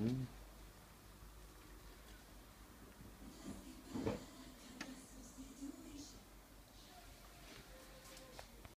Mm-hmm.